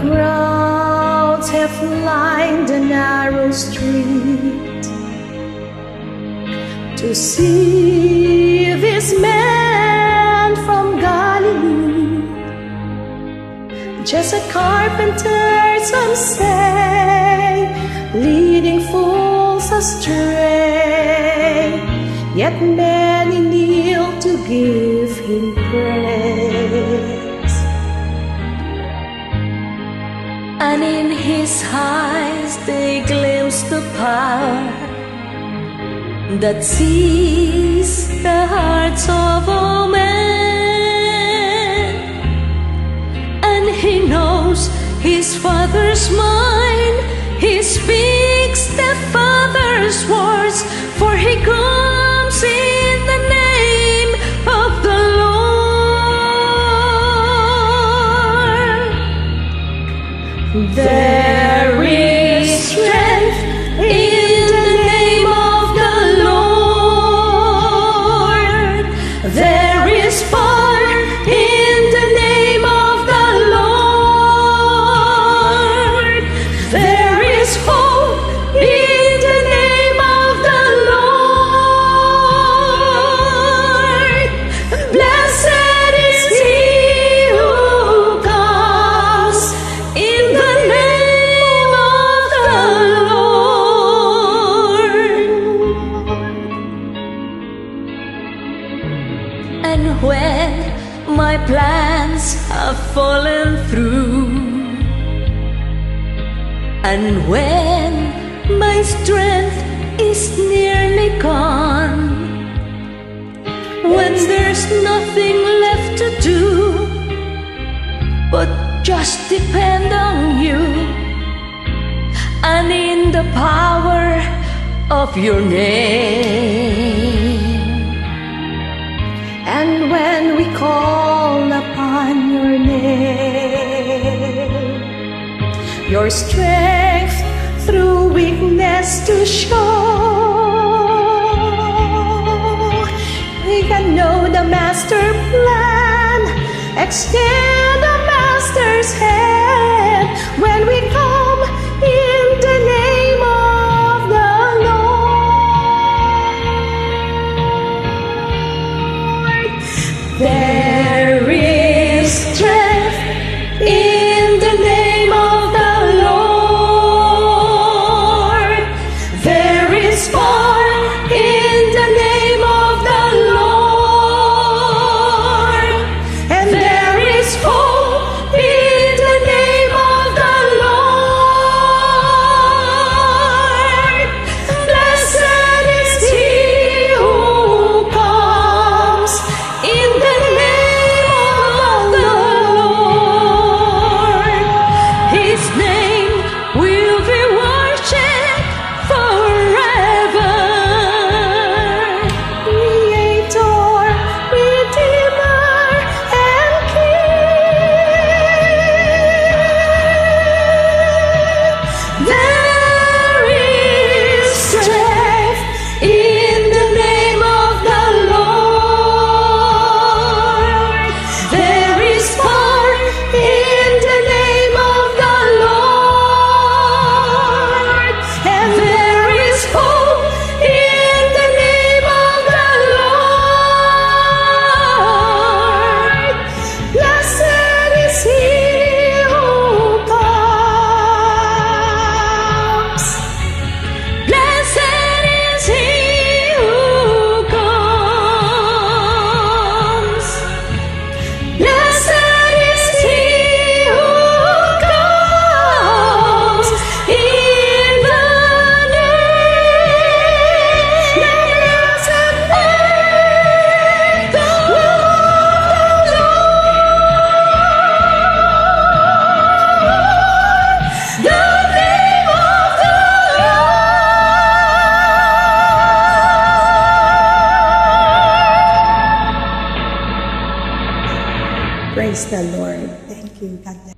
Crowds have lined the narrow street to see this man from Galilee. Just a carpenter, some say, leading fools astray. Yet many kneel to give him praise. And in his eyes they glimpse the power that sees the hearts of all men. And he knows his father's mind, he speaks the father's words, for he comes There when my plans have fallen through, and when my strength is nearly gone, when there's nothing left to do but just depend on you and in the power of your name. Your strength through weakness to show, we can know the master plan, extend the master's hand when we Praise the Lord. Thank you. God bless.